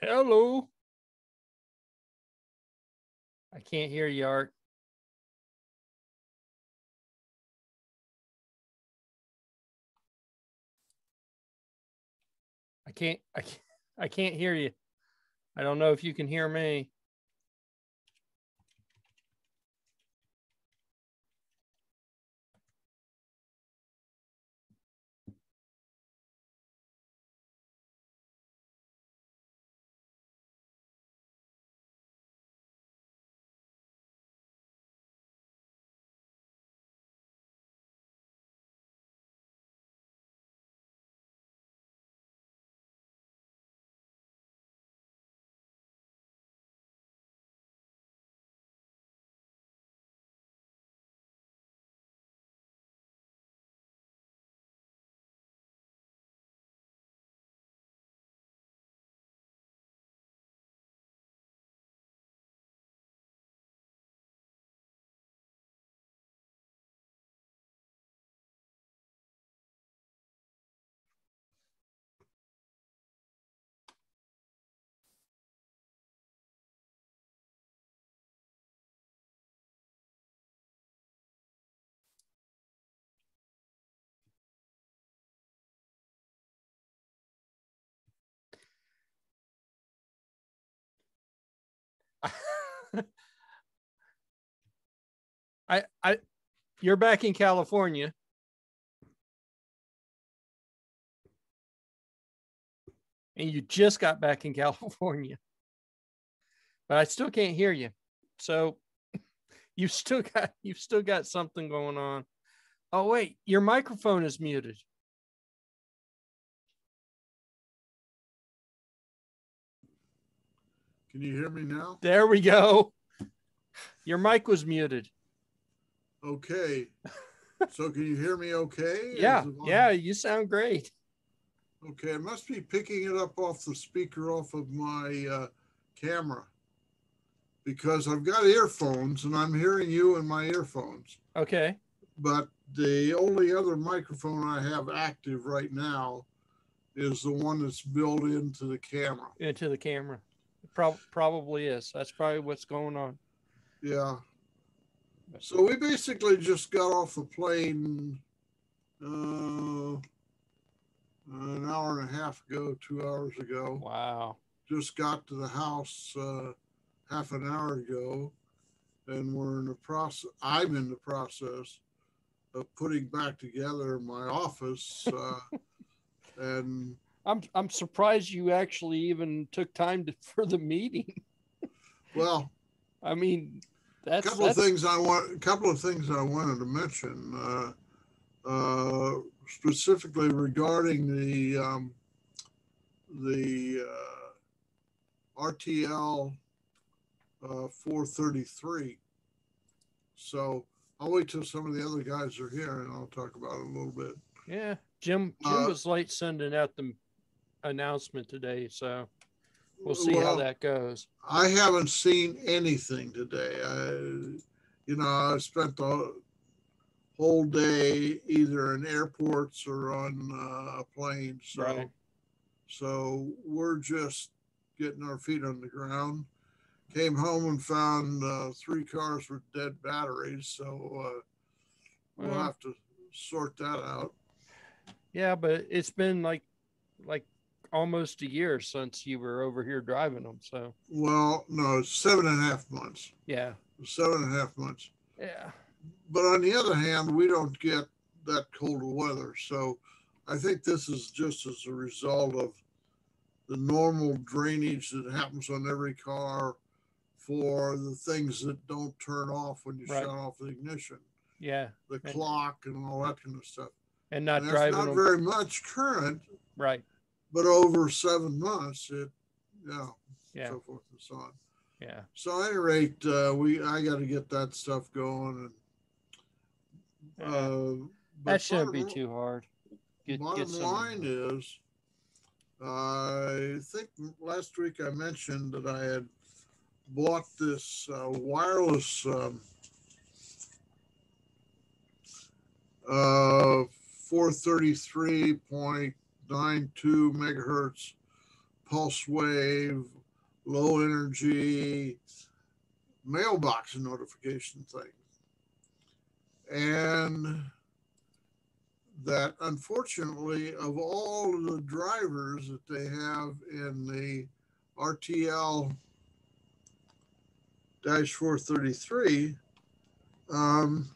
Hello. I can't hear you, Art. I can't, I can't, I can't hear you. I don't know if you can hear me. I, I, you're back in California. And you just got back in California. But I still can't hear you. So you've still got you've still got something going on. Oh wait, your microphone is muted. Can you hear me now? There we go. Your mic was muted. Okay. so can you hear me okay? Yeah. Yeah, you sound great. Okay, I must be picking it up off the speaker off of my uh, camera because I've got earphones and I'm hearing you in my earphones. Okay. But the only other microphone I have active right now is the one that's built into the camera. Into the camera. Pro- probably is. That's probably what's going on. Yeah. So we basically just got off the plane uh, an hour and a half ago, two hours ago. Wow. Just got to the house uh, half an hour ago, and we're in the process. I'm in the process of putting back together my office, uh, and I'm I'm surprised you actually even took time to, for the meeting. well, I mean, that's a couple that's, of things I want. A couple of things I wanted to mention, uh, uh, specifically regarding the um, the uh, RTL uh, 433. So I'll wait till some of the other guys are here, and I'll talk about it a little bit. Yeah, Jim. Jim Uh, was late sending out the announcement today, so we'll see Well, how that goes. I haven't seen anything today. I, you know, I spent the whole day either in airports or on uh, a plane. So, Right. so we're just getting our feet on the ground. Came home and found uh, three cars with dead batteries. So uh, we'll Well, have to sort that out. yeah, but it's been like like almost a year since you were over here driving them. So Well, no, seven and a half months. yeah, Seven and a half months. yeah, But on the other hand, we don't get that cold weather. So I think this is just as a result of the normal drainage that happens on every car for the things that don't turn off when you Right. shut off the ignition, yeah, the And- clock and all that kind of stuff. and not And driving not them very much current, right. But over seven months, it, yeah, Yeah, so forth and so on. yeah, So at any rate, uh, we, I got to get that stuff going and, yeah. uh, but that shouldn't be bottom- too hard. Get, Bottom get line is, I think last week I mentioned that I had bought this uh, wireless um, uh, 433.92 megahertz pulse wave, low energy mailbox notification thing. And that unfortunately, of all the drivers that they have in the RTL 433, um,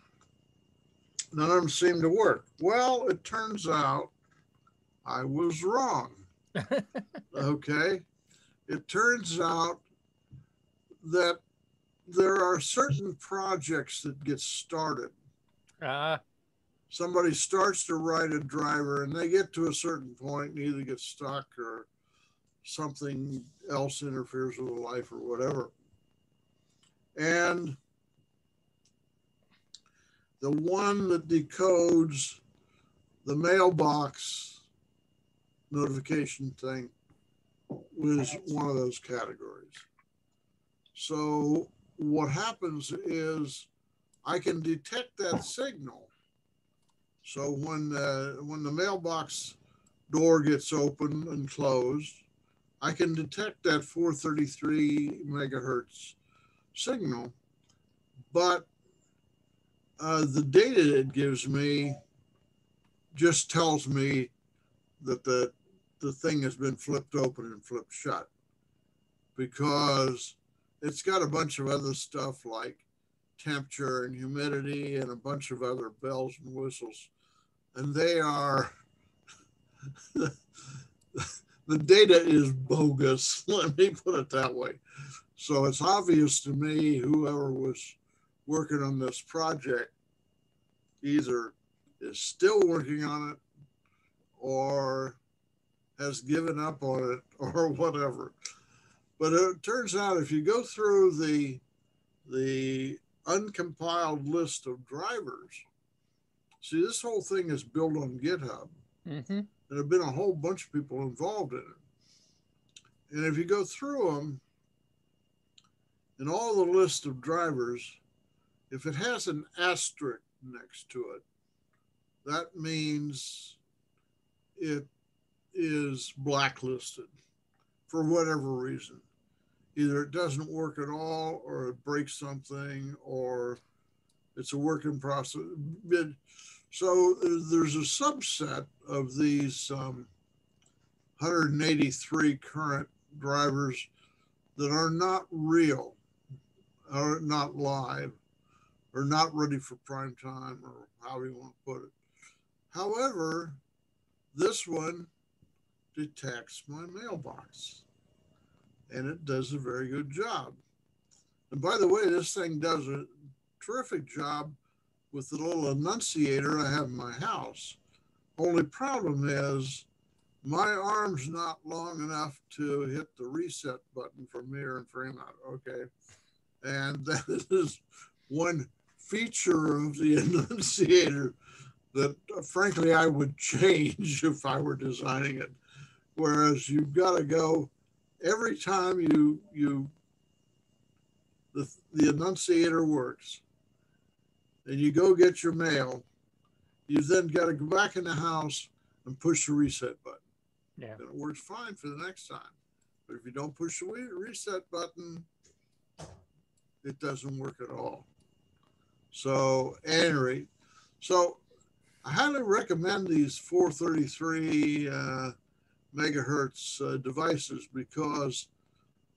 none of them seem to work. Well, it turns out I was wrong. okay. It turns out that there are certain projects that get started. Uh, Somebody starts to write a driver and they get to a certain point and either get stuck or something else interferes with the life or whatever. And the one that decodes the mailbox notification thing was one of those categories. So what happens is I can detect that signal. So when the, when the mailbox door gets open and closed, I can detect that 433 megahertz signal, but uh, the data it gives me just tells me that the the thing has been flipped open and flipped shut. Because it's got a bunch of other stuff like temperature and humidity and a bunch of other bells and whistles. And they are the data is bogus let me put it that way. So it's obvious to me whoever was working on this project either is still working on it or has given up on it or whatever. But it turns out if you go through the the uncompiled list of drivers, see this whole thing is built on GitHub. Mm-hmm. There have been a whole bunch of people involved in it. And if you go through them, in all the list of drivers, if it has an asterisk next to it, that means it is blacklisted for whatever reason. Either it doesn't work at all, or it breaks something, or it's a work in process. So there's a subset of these um, 183 current drivers that are not real, are not live, or not ready for prime time, or however you want to put it. However, this one detects my mailbox and it does a very good job. And by the way, this thing does a terrific job with the little annunciator I have in my house. Only problem is my arm's not long enough to hit the reset button for mirror and frame out. Okay. And that is one feature of the annunciator that uh, frankly I would change if I were designing it. Whereas you've got to go every time you you the, the annunciator works and you go get your mail, you then got to go back in the house and push the reset button. Yeah. And it works fine for the next time. But if you don't push the reset button, it doesn't work at all. So, anyway, so I highly recommend these 433 uh, megahertz uh, devices because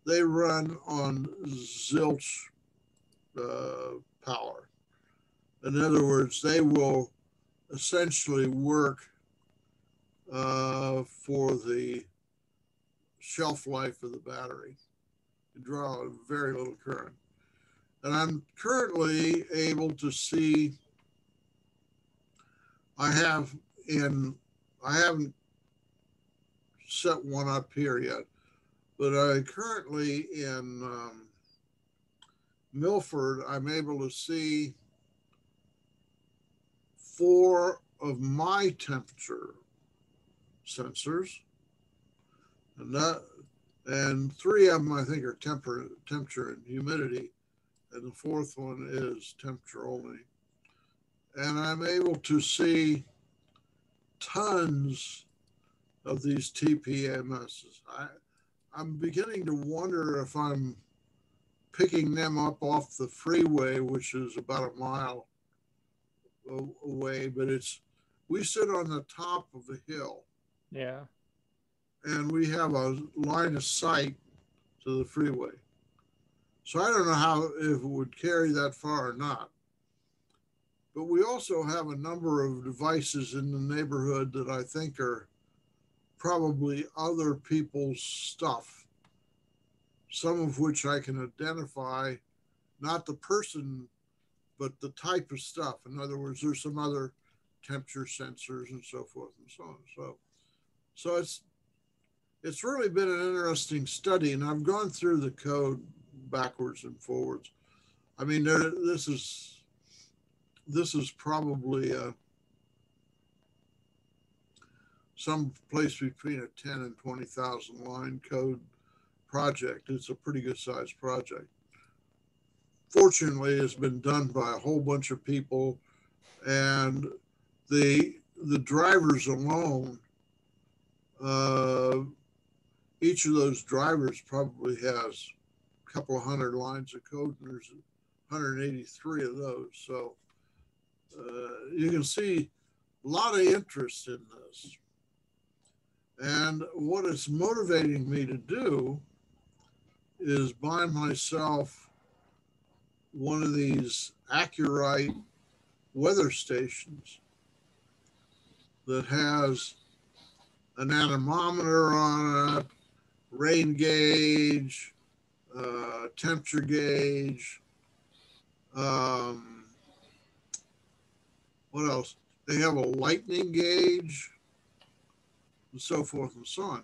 they run on zilch uh, power. In other words, they will essentially work uh, for the shelf life of the battery. You draw very little current. And I'm currently able to see I have in, I haven't set one up here yet, but I currently in um, Milford, I'm able to see four of my temperature sensors, and that, and three of them I think are temper, temperature and humidity, and the fourth one is temperature only. And I'm able to see tons of these TPMSs. I, I'm beginning to wonder if I'm picking them up off the freeway, which is about a mile away, but it's we sit on the top of a hill. Yeah. And we have a line of sight to the freeway. So I don't know how if it would carry that far or not. But we also have a number of devices in the neighborhood that I think are probably other people's stuff, some of which I can identify, not the person, but the type of stuff. In other words, there's some other temperature sensors and so forth and so on. So, so it's it's really been an interesting study, and I've gone through the code backwards and forwards. I mean, there, this is this is probably some place between a 10 and 20,000 line code project. It's a pretty good sized project. Fortunately, it's been done by a whole bunch of people, and the the drivers alone, uh, each of those drivers probably has a couple of hundred lines of code, and there's 183 of those. So uh, you can see a lot of interest in this. And what it's motivating me to do is buy myself one of these AcuRite weather stations that has an anemometer on it, rain gauge, uh, temperature gauge, um, what else? They have a lightning gauge and so forth and so on.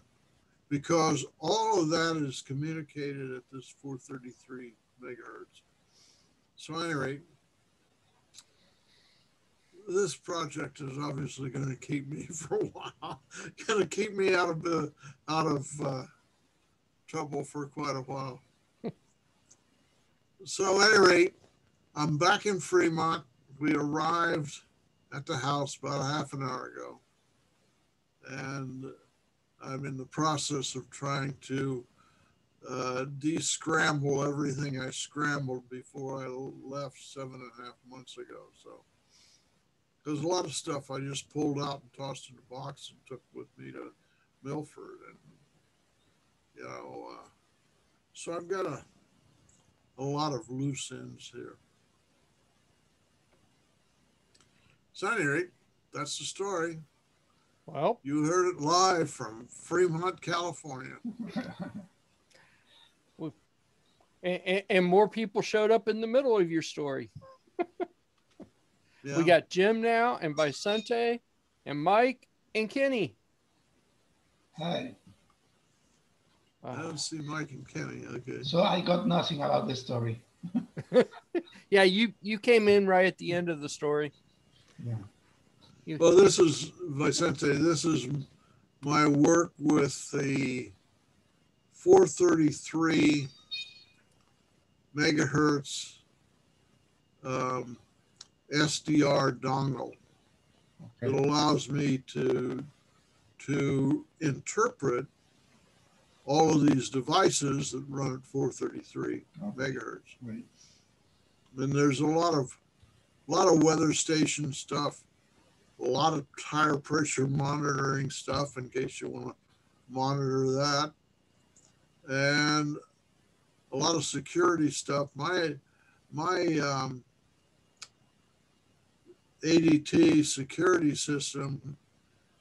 Because all of that is communicated at this 433 megahertz. So, at any rate, this project is obviously going to keep me for a while. going to keep me out of the out of uh, trouble for quite a while. so, at any rate, I'm back in Fremont. We arrived at the house about a half an hour ago. And I'm in the process of trying to uh, de-scramble everything I scrambled before I left seven and a half months ago. So there's a lot of stuff I just pulled out and tossed in a box and took with me to Milford. And, you know, uh, so I've got a, a lot of loose ends here. So, at any rate, that's the story. Well, you heard it live from Fremont, California. and, and, more people showed up in the middle of your story. yeah. We got Jim now, and Vicente, and Mike, and Kenny. Hi. Uh, I don't see Mike and Kenny. Okay. So I got nothing about the story. yeah, you you came in right at the end of the story. Yeah. Well, this is Vicente. This is my work with the 433 megahertz um, SDR dongle. Okay. It allows me to to interpret all of these devices that run at 433 okay. megahertz. Right. And there's a lot of a lot of weather station stuff, a lot of tire pressure monitoring stuff in case you want to monitor that, and a lot of security stuff. My my um, ADT security system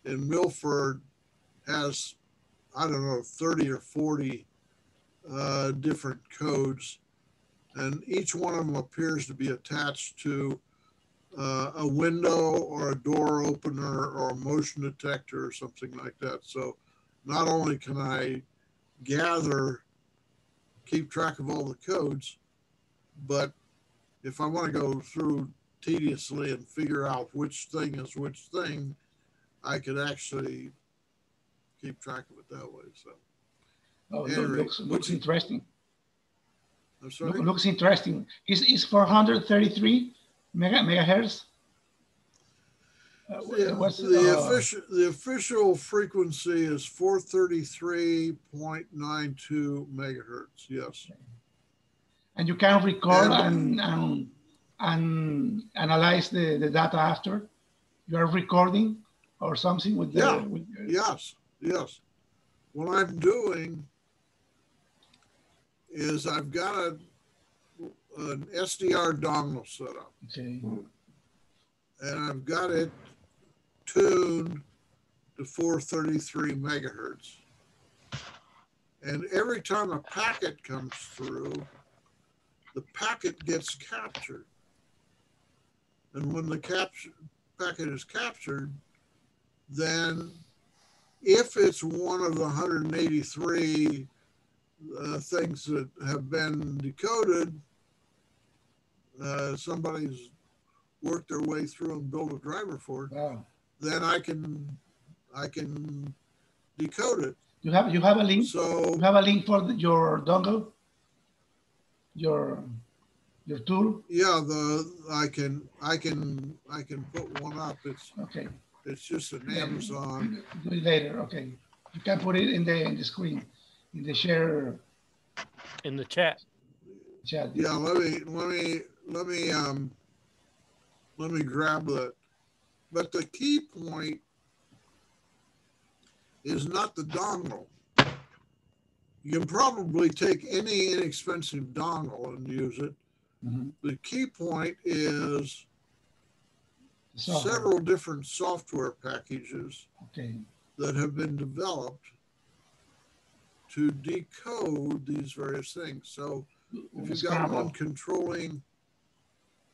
in Milford has I don't know 30 or 40 uh, different codes, and each one of them appears to be attached to uh, a window or a door opener or a motion detector or something like that. So not only can I gather, keep track of all the codes, but if I want to go through tediously and figure out which thing is which thing, I could actually keep track of it that way. So, oh, anyway, looks, looks interesting. I'm sorry. looks interesting. Is is 433 mega, megahertz? Uh, The, what's the uh, official, the official frequency is four thirty-three point nine two megahertz, yes. and you can record And- and and and analyze the, the data after you are recording or something with the Yeah. with, Yes, yes. What I'm doing is I've got a, an SDR dongle set up okay and I've got it tuned to 433 megahertz. And every time a packet comes through, the packet gets captured. And when the capture, packet is captured, then if it's one of the 183 uh, things that have been decoded, uh, somebody's worked their way through and built a driver for it, wow. then I can I can decode it. you have you have a link? So you have a link for the, your dongle? Your your tool? Yeah, the I can I can I can put one up. It's okay. it's just an Amazon. do it later okay. You can put it in the in the screen in the share. In the chat. chat. Yeah, let me let me let me um let me grab that. But the key point is not the dongle. You can probably take any inexpensive dongle and use it. Mhm. The key point is Software. several different software packages okay that have been developed to decode these various things. So if you've got one controlling,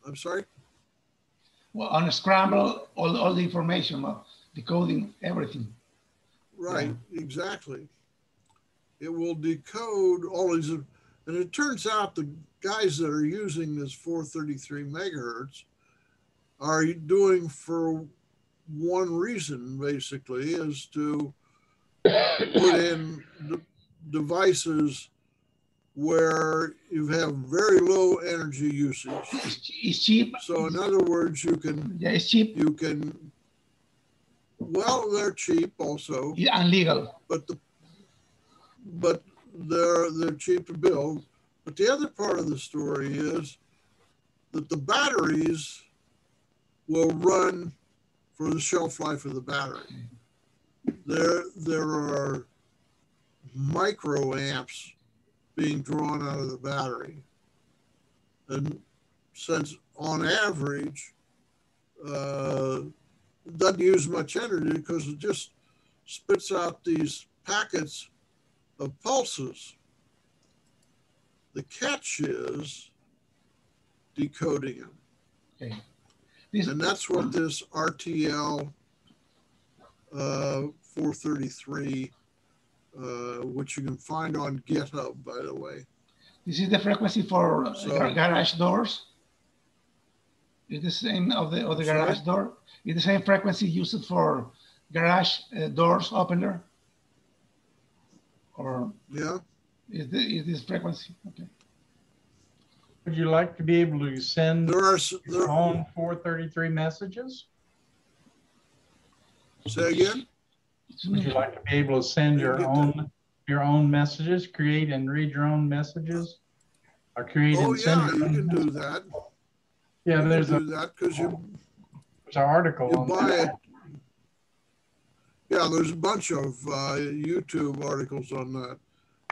I'm sorry? well on a scramble all, all the information well, decoding everything Right, exactly. It will decode all these, and it turns out the guys that are using this 433 megahertz are doing for one reason, basically, is to put in de- devices where you have very low energy usage. it's, cheap So, in other words, you can yeah it's cheap you can. Well, they're cheap also. yeah, and legal but the but they're they're cheap to build. But the other part of the story is that the batteries will run for the shelf life of the battery. There there are microamps being drawn out of the battery. And since on average uh, it doesn't use much energy because it just spits out these packets of pulses. The catch is decoding them. okay And that's what this RTL uh, 433, uh, which you can find on GitHub, by the way. This is the frequency for uh, So- gar- garage doors. Is the same of the of the Sorry? garage door? Is the same frequency used for garage uh, doors opener? Or Yeah. is the is this frequency? Okay. Would you like to be able to send There are, s- your there, own 433 messages? say again? Would you like to be able to send your own your own messages, create and read your own messages, or create Oh, and send Oh yeah, you can do that. Yeah, You there's a that because you, there's an article you on buy it. that. Yeah, there's a bunch of uh, YouTube articles on that,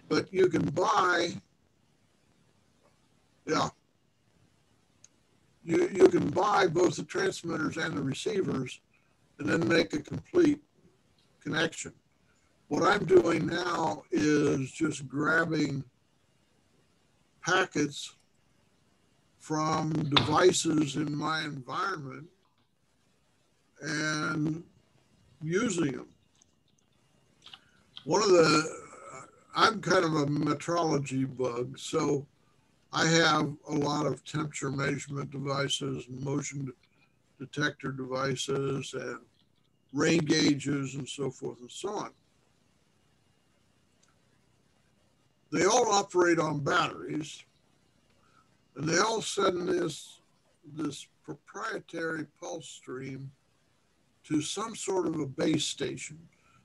but you can buy. Yeah. You you can buy both the transmitters and the receivers, and then make a complete connection. What I'm doing now is just grabbing packets from devices in my environment and using them. One of the, I'm kind of a metrology bug, so I have a lot of temperature measurement devices, motion detector devices, and rain gauges, and so forth and so on. They all operate on batteries, and they all send this this proprietary pulse stream to some sort of a base station.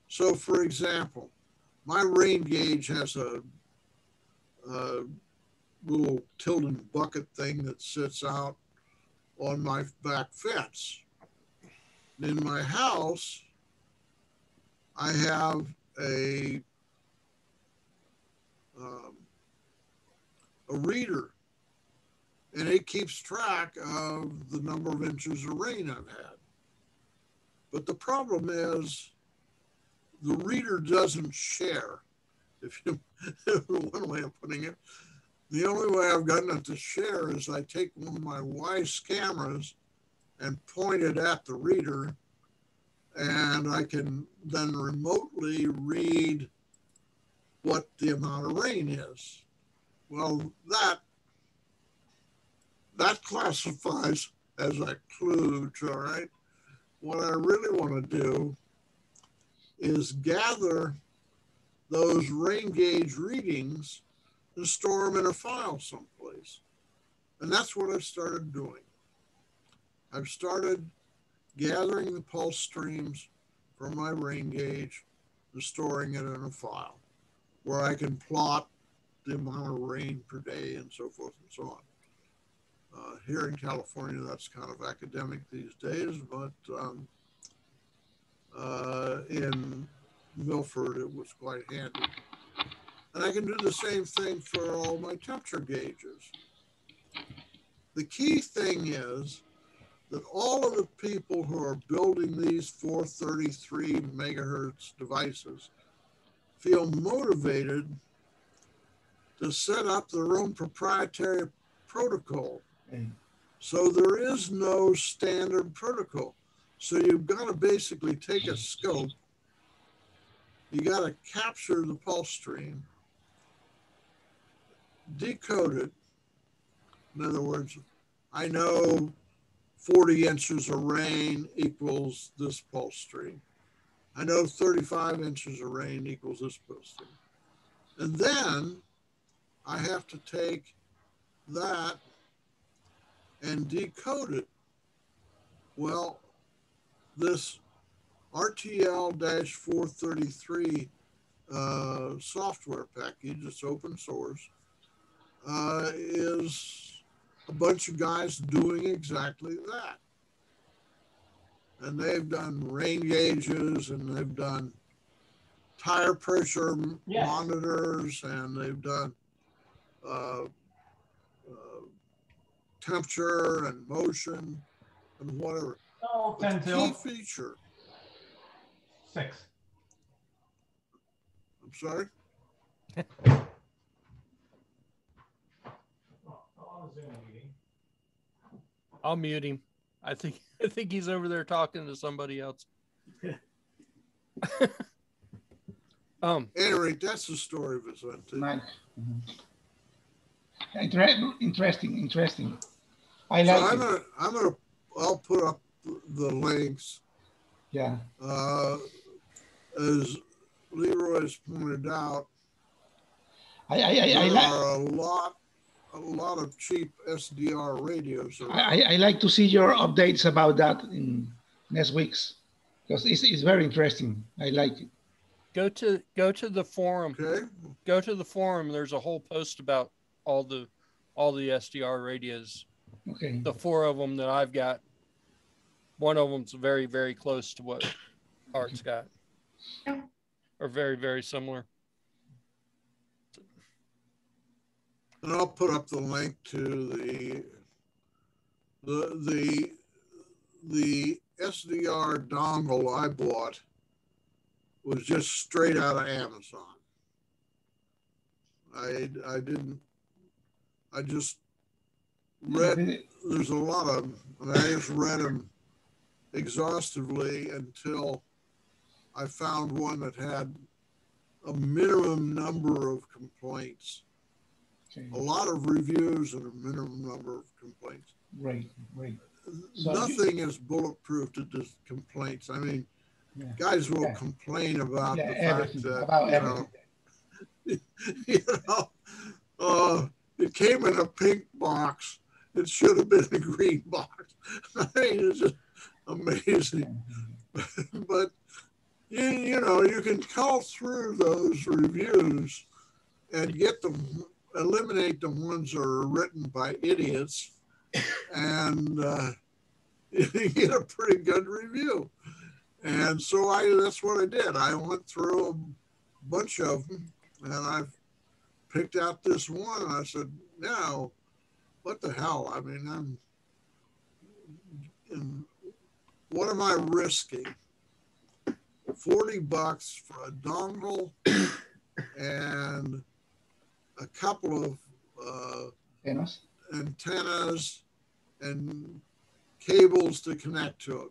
So, for example, my rain gauge has a, a little tipping bucket thing that sits out on my back fence. In my house, I have a um, a reader, and it keeps track of the number of inches of rain I've had. But the problem is, the reader doesn't share. If you one way of putting it, the only way I've gotten it to share is I take one of my wife's cameras and point it at the reader, and I can then remotely read what the amount of rain is. Well, that that classifies as a kludge, all right? What I really want to do is gather those rain gauge readings and store them in a file someplace. And that's what I've started doing. I've started gathering the pulse streams from my rain gauge and storing it in a file where I can plot the amount of rain per day and so forth and so on. Uh, here in California, that's kind of academic these days, but um, uh, in Milford, it was quite handy. And I can do the same thing for all my temperature gauges. The key thing is that all of the people who are building these 433 megahertz devices feel motivated to set up their own proprietary protocol. Mm. So there is no standard protocol. So you've got to basically take a scope, you got to capture the pulse stream, decode it. In other words, I know 40 inches of rain equals this pulse stream. I know 35 inches of rain equals this posting. And then I have to take that and decode it. Well, this RTL 433 uh, software package, it's open source, uh, is a bunch of guys doing exactly that. And they've done rain gauges and they've done tire pressure yes. monitors and they've done uh, uh, temperature and motion and whatever. Oh, the 10 key feature. Six. I'm sorry? I'll mute him. I think I think he's over there talking to somebody else. um. Anyway, that's the story of his Nice. Mm-hmm. interesting, interesting. I like. So I'm gonna, I'm gonna, I'll put up the links. Yeah. Uh, as Leroy has pointed out, I, I, I, there I like, are a lot a lot of cheap SDR radios. I, I like to see your updates about that in next weeks because it's, it's very interesting. I like it. Go to go to the forum. Okay. Go to the forum. There's a whole post about all the all the SDR radios. Okay. The four of them that I've got. One of them's very very close to what Art's got, or very very similar. And I'll put up the link to the the the the SDR dongle I bought was just straight out of Amazon. I I didn't I just read there's a lot of them and I just read them exhaustively until I found one that had a minimum number of complaints a lot of reviews and a minimum number of complaints. Right, right. So Nothing you, is bulletproof to just complaints. I mean, yeah, guys will yeah. complain about yeah, the fact that about you know, you know, uh, it came in a pink box. It should have been a green box. I mean, it's just amazing. but you, you know, you can call through those reviews and get them, eliminate the ones that are written by idiots, and uh, you get a pretty good review. And so I, that's what I did. I went through a bunch of them, and I picked out this one. And I said, "Now, what the hell? I mean, I'm, in, what am I risking? 40 bucks for a dongle and a couple of uh, Antennas. antennas and cables to connect to it.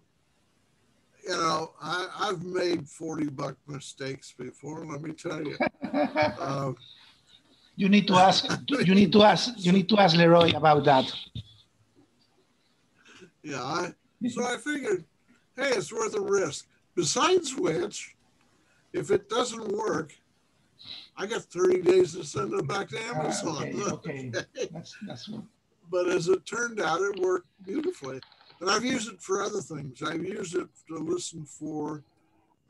You know, I, I've made 40 buck mistakes before, let me tell you. Uh, You need to ask, you need to ask, you need to ask Leroy about that. yeah, I, so I figured, hey, it's worth a risk. Besides which, if it doesn't work, I got 30 days to send it back to Ah, Amazon. Okay, okay, that's, that's, what- but as it turned out, it worked beautifully. And I've used it for other things. I've used it to listen for,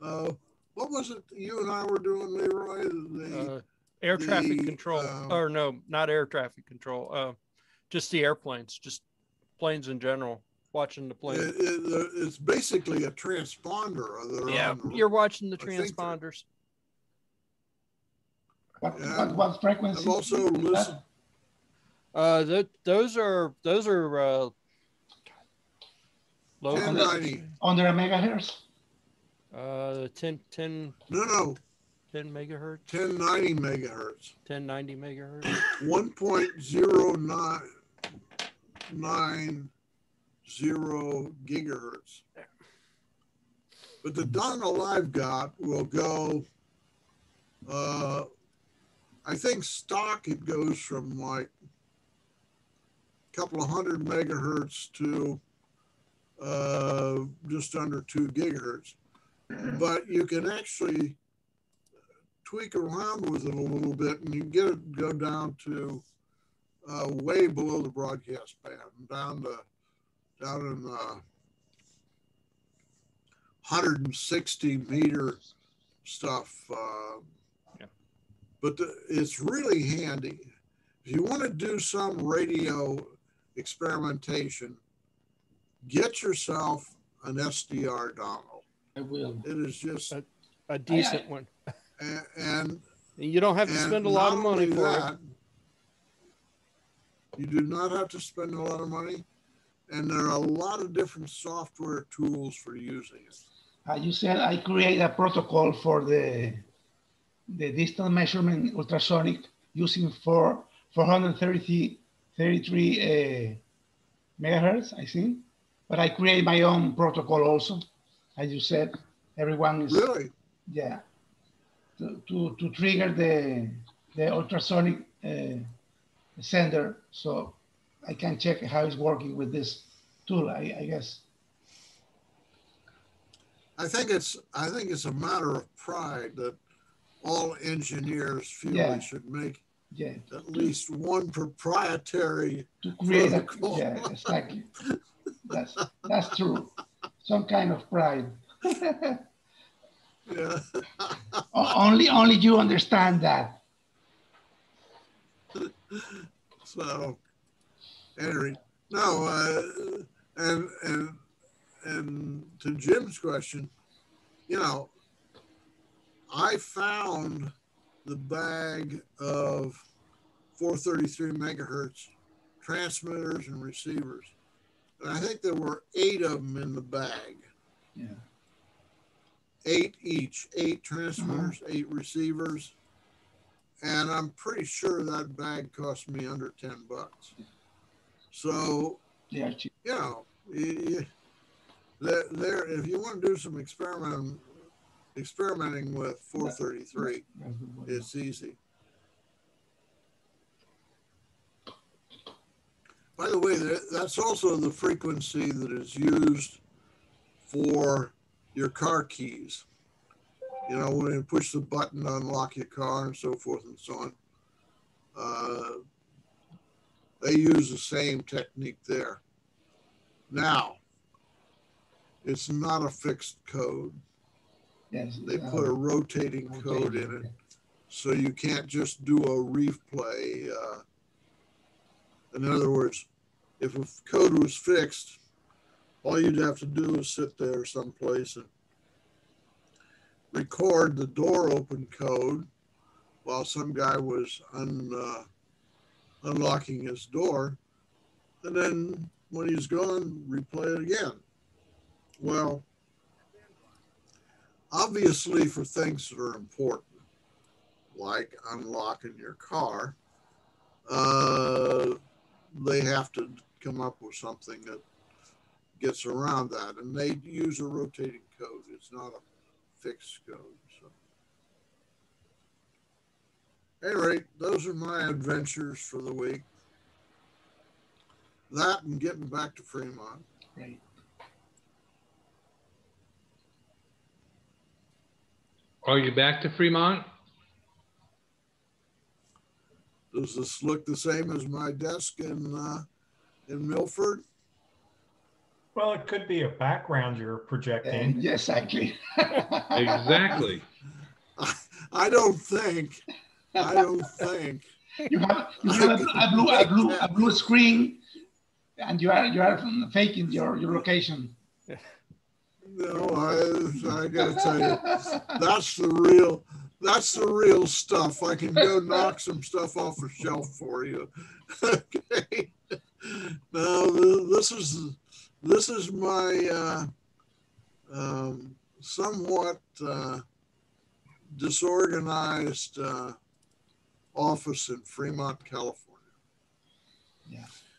uh, what was it you and I were doing, Leroy? The, Uh, air traffic control, um, or no, not air traffic control. Uh, just the airplanes, just planes in general. Watching the it, planes. it- it's basically a transponder. Yeah, on- you're watching the I transponders. What, Yeah. what, what frequency? I've also is that? listened. Uh, th- those are those are uh, low. 1090. Under a megahertz? Uh, 10, 10, No, no, 10 megahertz, 1090 megahertz. 1090 megahertz. 1.090 gigahertz. But the dongle I've got will go, uh, I think stock it goes from like a couple of hundred megahertz to uh, just under two gigahertz. But you can actually tweak around with it a little bit and you get it go down to uh, way below the broadcast band, down to down in the 160 meter stuff. Uh. But the, it's really handy. If you want to do some radio experimentation, get yourself an SDR dongle. I will. It is just, Uh, A decent one. and, and You don't have to spend a lot of money only for it. You do not have to spend a lot of money, and there are a lot of different software tools for using it. Uh, you said I create a protocol for the the distance measurement ultrasonic using four 433 33 uh, megahertz, I think. But I create my own protocol also, as you said. Everyone is Really? yeah to, to, to trigger the the ultrasonic uh, sender, so I can check how it's working with this tool. I, I guess. I think it's I think it's a matter of pride that all engineers feel Yeah. they should make Yeah. at least one proprietary. to create a yeah exactly that's that's true some kind of pride Yeah. Only only you understand that So, Henry, no, uh, and and and to Jim's question, you know, I found the bag of 433 megahertz transmitters and receivers, and I think there were eight of them in the bag. yeah eight each, eight transmitters, uh-huh. eight receivers. And I'm pretty sure that bag cost me under 10 bucks. So, yeah, you know, y- there, there, if you want to do some experimenting, experimenting with 433, That's the one. it's easy. By the way, that's also the frequency that is used for your car keys. You know, when you push the button to unlock your car and so forth and so on. Uh, they use the same technique there. Now, it's not a fixed code. Yes. They put a rotating code in it, so you can't just do a reef play. Uh, in other words, if a code was fixed, all you'd have to do is sit there someplace and record the door open code while some guy was un, uh, unlocking his door. And then when he's gone, replay it again. Well, obviously, for things that are important, like unlocking your car, uh, they have to come up with something that gets around that. And they use a rotating code, it's not a fixed code. So, any rate, those are my adventures for the week. That and getting back to Fremont. Right. Are you back to Fremont? Does this look the same as my desk in uh, in Milford? Well, it could be a background you're projecting. Uh, yes, exactly. Exactly. I don't think. I don't think. you have, you have a, a blue, a blue, a blue screen, and you are you are faking your your location. No, I, I gotta tell you, that's the real. That's the real stuff. I can go knock some stuff off a shelf for you. okay. Now this is this is my uh, um, somewhat uh, disorganized uh, office in Fremont, California.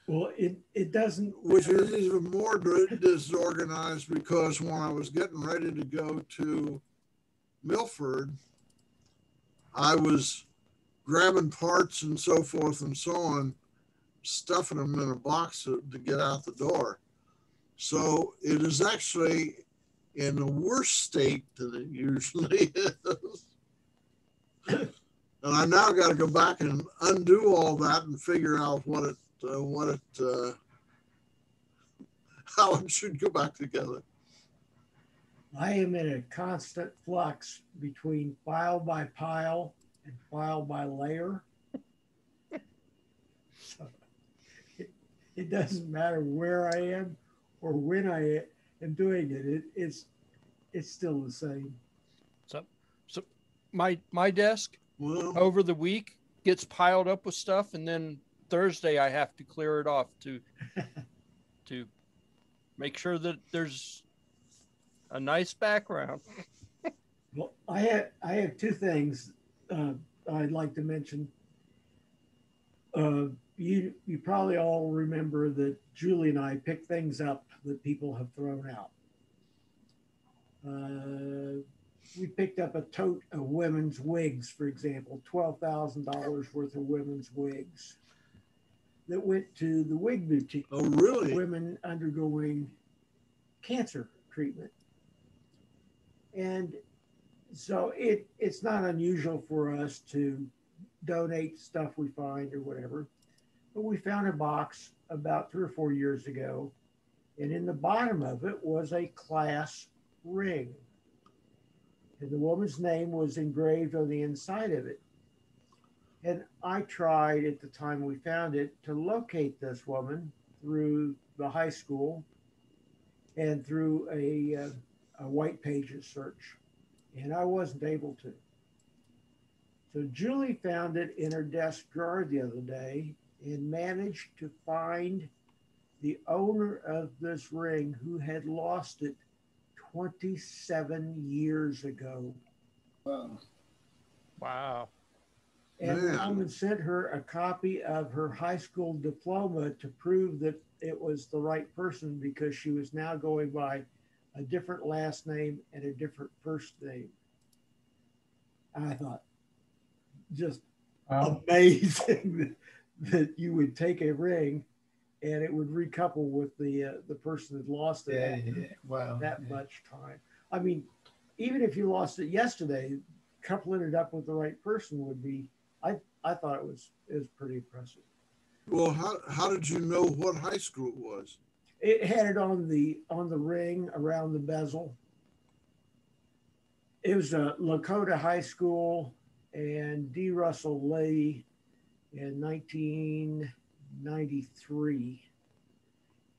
Well, it, it doesn't. which is even more disorganized because when I was getting ready to go to Milford, I was grabbing parts and so forth and so on, stuffing them in a box to, to get out the door. So it is actually in a worse state than it usually is. and I now got to go back and undo all that and figure out what it uh, what it uh, how it should go back together. I am in a constant flux between file by pile and file by layer. so it, it doesn't matter where I am or when I am doing it. it it's it's still the same. So so my my desk Well, over the week gets piled up with stuff, and then Thursday I have to clear it off to to make sure that there's a nice background. Well, I have I have two things uh, I'd like to mention. Uh, you you probably all remember that Julie and I pick things up that people have thrown out. Uh, we picked up a tote of women's wigs, for example, twelve thousand dollars worth of women's wigs that went to the wig boutique oh really? women undergoing cancer treatment. And so it it's not unusual for us to donate stuff we find or whatever. But we found a box about three or four years ago, and in the bottom of it was a class ring. And the woman's name was engraved on the inside of it. And I tried at the time we found it to locate this woman through the high school and through a, uh, a white pages search, and I wasn't able to. So Julie found it in her desk drawer the other day and managed to find the owner of this ring who had lost it 27 years ago. Wow. Wow. And Man. the woman sent her a copy of her high school diploma to prove that it was the right person because she was now going by a different last name and a different first name. I thought, just Wow. amazing that, that you would take a ring and it would recouple with the uh, the person that lost it Yeah, after yeah, wow. that yeah. much time. I mean, even if you lost it yesterday, coupling it up with the right person would be. I I thought it was was pretty impressive. Well, how, how did you know what high school it was? it had it on the on the ring around the bezel. It was a Lakota High School and D. Russell Lee in 1993.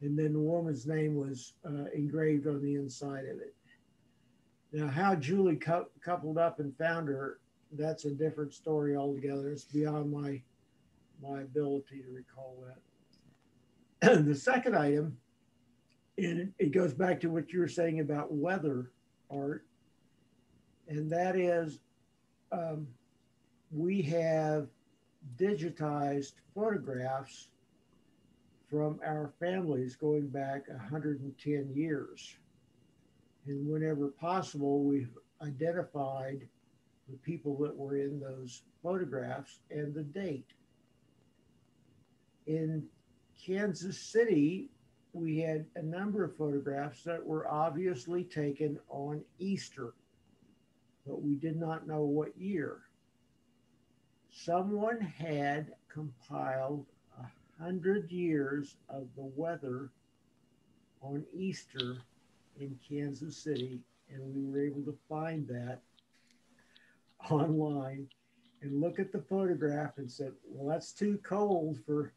And then the woman's name was uh, engraved on the inside of it. Now, how Julie cou- coupled up and found her, that's a different story altogether. It's beyond my my ability to recall that. And the second item, and it goes back to what you were saying about weather art, and that is um, we have digitized photographs from our families going back 110 years. And whenever possible, we've identified the people that were in those photographs and the date. In Kansas City, we had a number of photographs that were obviously taken on Easter, but we did not know what year. Someone had compiled a hundred years of the weather on Easter in Kansas City, and we were able to find that online and look at the photograph and said, well, that's too cold for,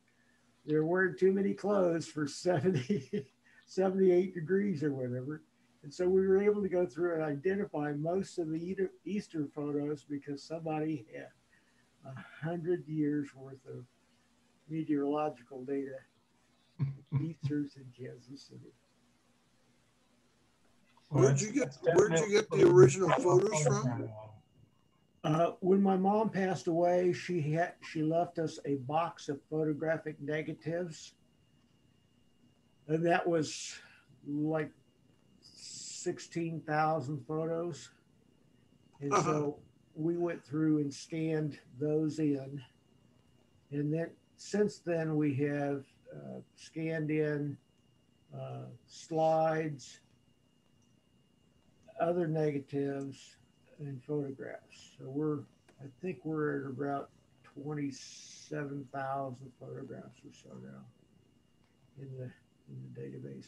they're wearing too many clothes for 70, 78 degrees or whatever. And so we were able to go through and identify most of the Easter photos because somebody had a hundred years worth of meteorological data. Easter's in Kansas City. Where'd you get Where'd you get the original photos from? Uh, when my mom passed away, she had she left us a box of photographic negatives, and that was like sixteen thousand photos, and uh-huh. so we went through and scanned those in, and then since then we have uh, scanned in uh, slides other negatives and photographs. So we're, I think we're at about 27,000 photographs or so now in the in the database.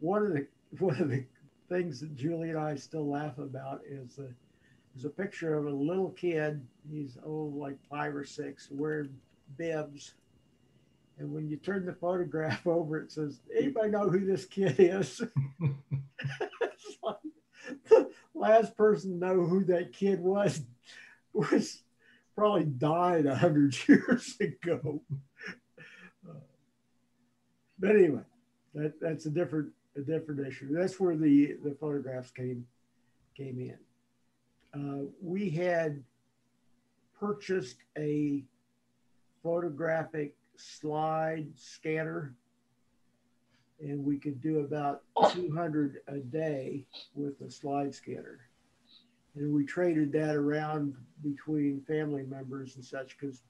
One of the one of the things that Julie and I still laugh about is a is a picture of a little kid. He's old, like five or six, wearing bibs. And when you turn the photograph over, it says, "Anybody know who this kid is?" last person to know who that kid was was probably died a hundred years ago. Uh, but anyway, that, that's a different a different issue. That's where the the photographs came came in. Uh, we had purchased a photographic slide scanner and we could do about 200 a day with a slide scanner. And we traded that around between family members and such because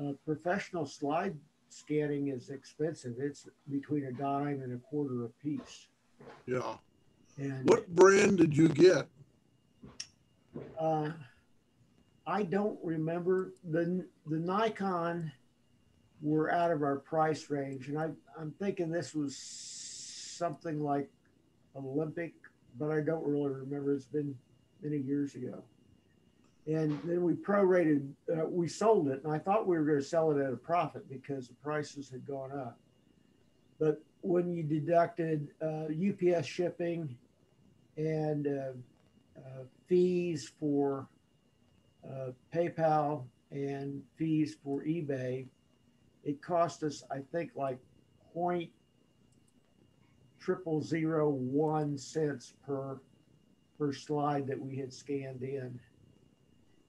uh, professional slide scanning is expensive. It's between a dime and a quarter a piece. Yeah. And what brand did you get? Uh, I don't remember the the Nikon were out of our price range. And I, I'm thinking this was something like Olympic, but I don't really remember. It's been many years ago. And then we prorated, uh, we sold it, and I thought we were going to sell it at a profit because the prices had gone up. But when you deducted uh, UPS shipping and uh, uh, fees for uh, PayPal and fees for eBay, it cost us, I think, like point triple zero one cents per per slide that we had scanned in,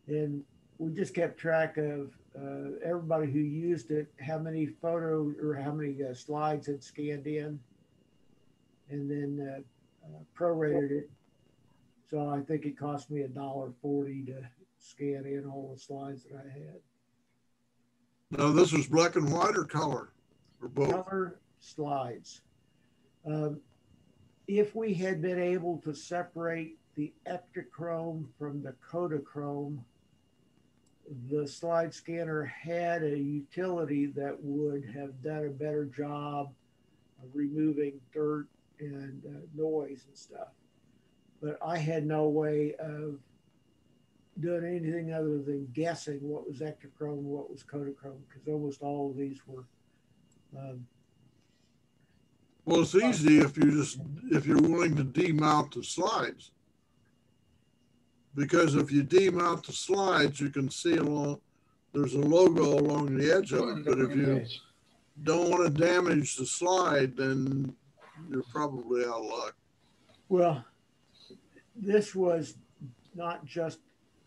and we just kept track of uh, everybody who used it, how many photos or how many uh, slides had scanned in, and then uh, uh prorated it. So I think it cost me a dollar forty to scan in all the slides that I had. Now, this was black and white or color or both? Color slides. Um, if we had been able to separate the Ektachrome from the Kodachrome, the slide scanner had a utility that would have done a better job of removing dirt and uh, noise and stuff. But I had no way of doing anything other than guessing what was Ektachrome and what was Kodachrome because almost all of these were. Um, Well, it's easy if you just, if you're willing to demount the slides. Because if you demount the slides, you can see along, there's a logo along the edge of it, but if you don't want to damage the slide, then you're probably out of luck. well, this was not just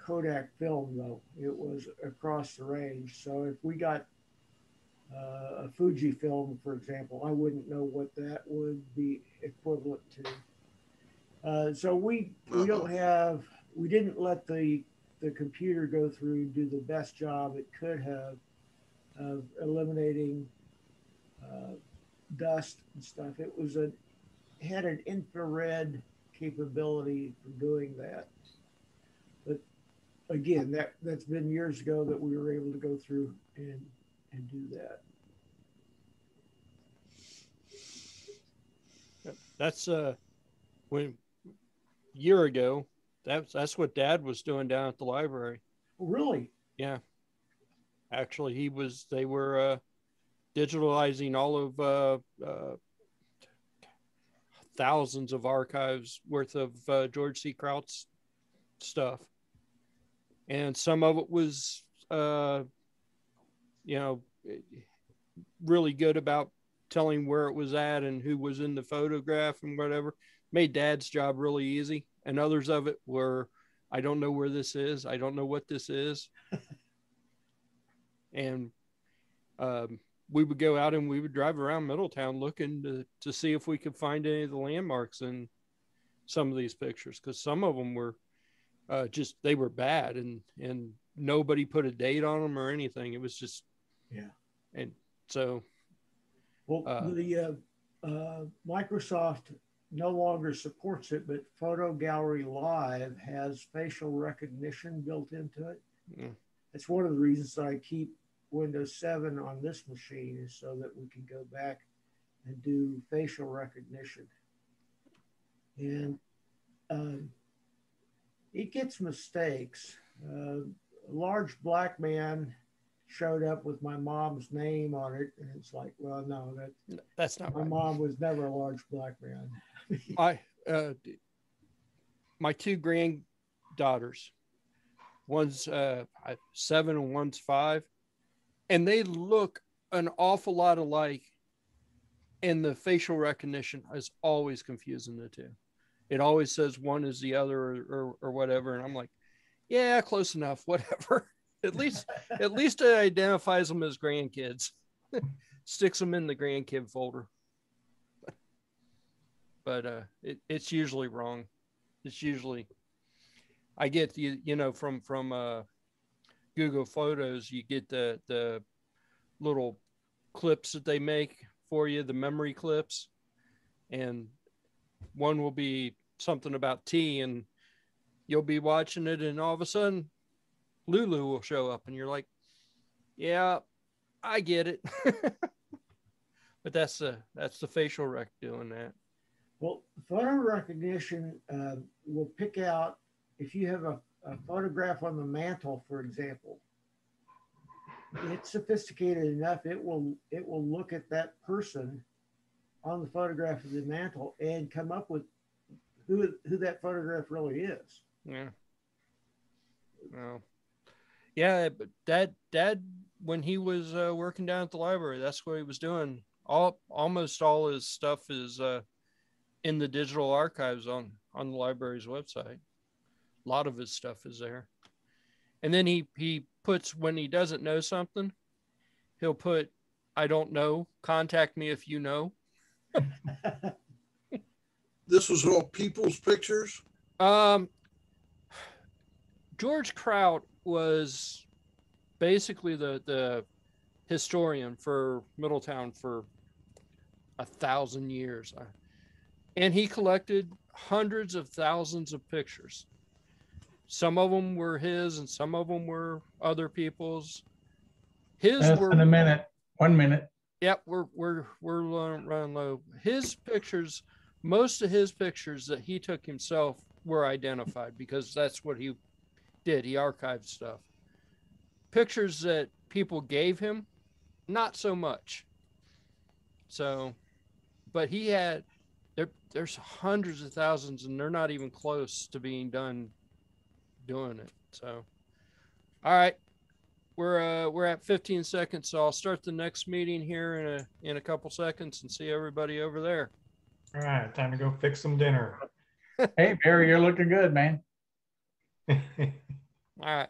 Kodak film though; it was across the range. So if we got uh, a Fuji film, for example, I wouldn't know what that would be equivalent to. Uh, so we we don't have we didn't let the the computer go through and do the best job it could have of eliminating uh, dust and stuff. It was a had an infrared capability for doing that. Again, that that's been years ago that we were able to go through and and do that. That's uh, when year ago. That's that's what Dad was doing down at the library. Really? Yeah. Actually, he was. They were uh, digitalizing all of uh, uh, thousands of archives worth of uh, George C. Crout's stuff, and some of it was, uh, you know, really good about telling where it was at and who was in the photograph and whatever. Made Dad's job really easy, and others of it were, I don't know where this is. I don't know what this is. and um, we would go out and we would drive around Middletown looking to, to see if we could find any of the landmarks in some of these pictures because some of them were uh, just they were bad and and nobody put a date on them or anything. It was just Yeah. and so Well, Uh, the uh, uh, Microsoft no longer supports it, but Photo Gallery Live has facial recognition built into it. Mm. It's one of the reasons I keep Windows 7 on this machine is so that we can go back and do facial recognition. And um, it gets mistakes. Uh, a large black man showed up with my mom's name on it, and it's like, well, no, that that's not my right. mom was never a large black man. I uh, my two granddaughters, one's uh, seven and one's five, and they look an awful lot alike. And the facial recognition is always confusing the two. It always says one is the other or, or, or whatever, and I'm like, yeah, close enough, whatever. at least at least it identifies them as grandkids, sticks them in the grandkid folder but uh, it, it's usually wrong. It's usually, I get you, you know, from from uh, Google Photos, you get the the little clips that they make for you, the memory clips, and one will be something about tea, and you'll be watching it, and all of a sudden, Lulu will show up, and you're like, yeah, I get it. but that's the that's the facial rec doing that. Well, photo recognition uh, will pick out if you have a, a photograph on the mantle, for example. It's sophisticated enough; it will it will look at that person on the photograph of the mantle and come up with who who that photograph really is. Yeah. Well, yeah, but dad, dad, when he was uh, working down at the library, that's what he was doing. All almost all his stuff is uh, in the digital archives on on the library's website. A lot of his stuff is there, and then he he puts when he doesn't know something, he'll put, "I don't know. Contact me if you know." This was all people's pictures. Um, George Crout was basically the the historian for Middletown for a thousand years, Uh, and he collected hundreds of thousands of pictures. Some of them were his, and some of them were other people's. His Less were than a minute, one minute. Yep, we're we're we're running low. His pictures, most of his pictures that he took himself were identified because that's what he did. He archived stuff. Pictures that people gave him, not so much. So, but he had there. There's hundreds of thousands, and they're not even close to being done doing it. So, all right, we're uh, we're at 15 seconds, so I'll start the next meeting here in a in a couple seconds and see everybody over there. All right, time to go fix some dinner. Hey, Barry, you're looking good, man. All right.